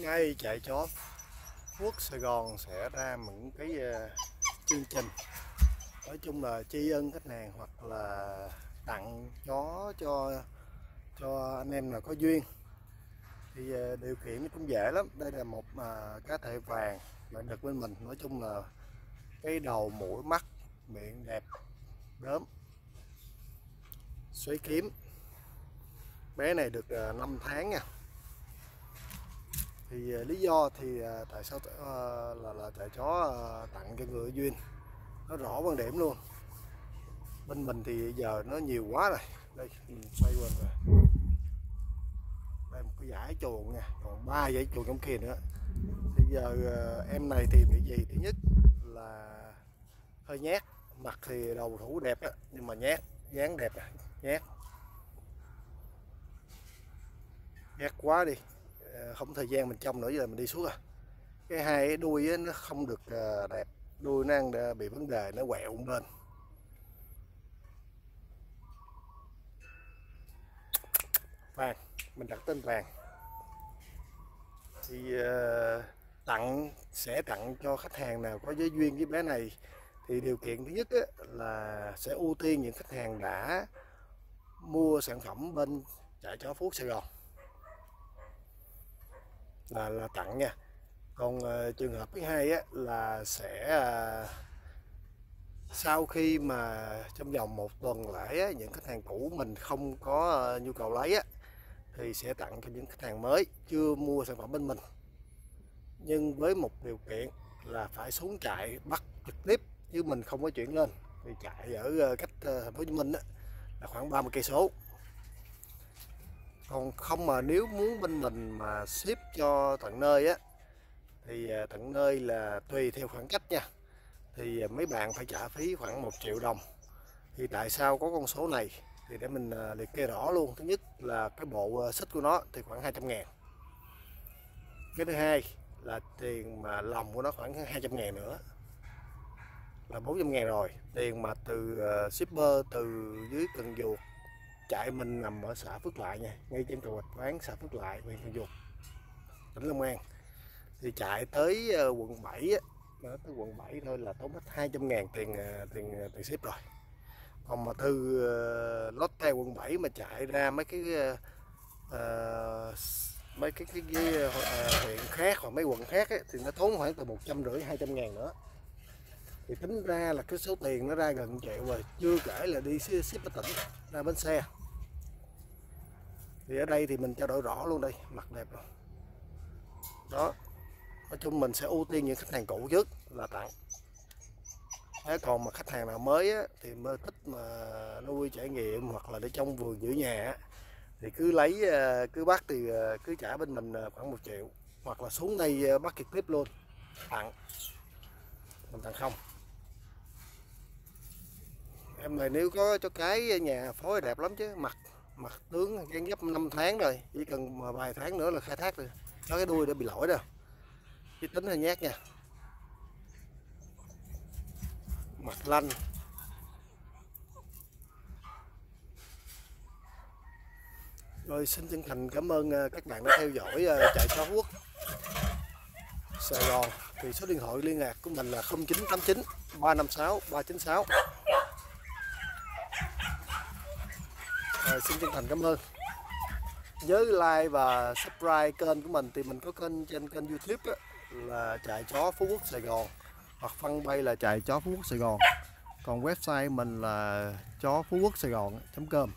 ngay chạy chó Quốc Sài Gòn sẽ ra những cái uh, chương trình. Nói chung là tri ân khách hàng hoặc là tặng chó cho cho anh em là có duyên. Thì uh, điều khiển cũng dễ lắm. Đây là một uh, cá thể vàng bạn được bên mình. Nói chung là cái đầu mũi mắt miệng đẹp đớm xoáy kiếm. Bé này được uh, 5 tháng nha thì uh, lý do thì uh, tại sao uh, là là tại chó uh, tặng cho người duyên. Nó rõ quan điểm luôn. Bên mình thì giờ nó nhiều quá rồi. Đây mình xoay quanh rồi. Đây một cái giải chuồng nha. Còn ba giải chuồng trong kia nữa. Thì giờ uh, em này thì bị gì? Thứ nhất là hơi nhát. Mặt thì đầu thủ đẹp á nhưng mà nhát. Dáng đẹp nhát. Nhát quá đi. Ờ, không thời gian mình trông nữa giờ mình đi xuống à. Cái hai cái đuôi nó không được ờ, đẹp. Đuôi nó đang bị vấn đề nó quẹo bên vàng mình đặt tên vàng. Thì uh, tặng sẽ tặng cho khách hàng nào có giới duyên với bé này thì điều kiện thứ nhất á, là sẽ ưu tiên những khách hàng đã mua sản phẩm bên chạy chó Phú Sài Gòn là là tặng nha. Còn uh, trường hợp thứ hai á, là sẽ uh, sau khi mà trong vòng một tuần lại á, những khách hàng cũ mình không có uh, nhu cầu lấy á, thì sẽ tặng cho những khách hàng mới chưa mua sản phẩm bên mình. Nhưng với một điều kiện là phải xuống chạy bắt trực tiếp chứ mình không có chuyển lên. Thì chạy ở cách thành phố Hồ Chí Minh á, là khoảng 30 cây số còn không mà nếu muốn bên mình mà ship cho tận nơi á, thì à, tận nơi là tùy theo khoảng cách nha. Thì à, mấy bạn phải trả phí khoảng 1 triệu đồng. Thì tại sao có con số này? Thì để mình à, liệt kê rõ luôn. Thứ nhất là cái bộ xích của nó thì khoảng 200 ngàn. Cái thứ hai là tiền mà lòng của nó khoảng 200 ngàn nữa. Là 400 ngàn rồi. Tiền mà từ shipper từ dưới Cần Duộc chạy mình nằm ở xã Phước Lại nha ngay trên cầu Bạch Ván xã Phước Lại huyện Cần Duộc tỉnh Long An. Thì chạy tới uh, quận 7 á tới quận 7 thôi là tốn hết 200 ngàn tiền uh, tiền ờ, tiền ship rồi. Còn mà thư uh, Lotte quận 7 mà chạy ra mấy cái uh, mấy cái cái, cái uh, huyện khác hoặc mấy quận khác ấy, thì nó tốn khoảng từ một trăm rưỡi hai trăm ngàn nữa. Thì tính ra là cái số tiền nó ra gần triệu rồi chưa kể là đi ship ở tỉnh ra bến xe thì ở đây thì mình trao đổi rõ luôn đây mặt đẹp rồi đó nói chung mình sẽ ưu tiên những khách hàng cũ trước là tặng. Thế còn mà khách hàng nào mới á, thì mơ thích mà nuôi trải nghiệm hoặc là để trong vườn giữ nhà á, thì cứ lấy ờ, cứ bắt thì ờ, cứ trả bên mình ờ, khoảng một triệu hoặc là xuống đây bắt trực tiếp luôn tặng. Mình tặng không. Em này nếu có cho cái nhà phối đẹp lắm chứ mặt mặt tướng gắn gấp 5 tháng rồi, chỉ cần vài tháng nữa là khai thác rồi. Có cái đuôi đã bị lỗi rồi chứ tính hơi nhát nha. Mặt lanh. Rồi xin chân thành cảm ơn ờ, các bạn đã theo dõi ờ, chạy chó quốc. Sài Gòn, thì số điện thoại liên lạc của mình là 0989 356 396 Ờ, xin chân thành cảm ơn. Nhớ like và subscribe kênh của mình thì mình có kênh trên kênh youtube á, là chạy chó phú quốc sài gòn hoặc phân bay là chạy chó phú quốc sài gòn. Còn website mình là chó phú quốc sài gòn com.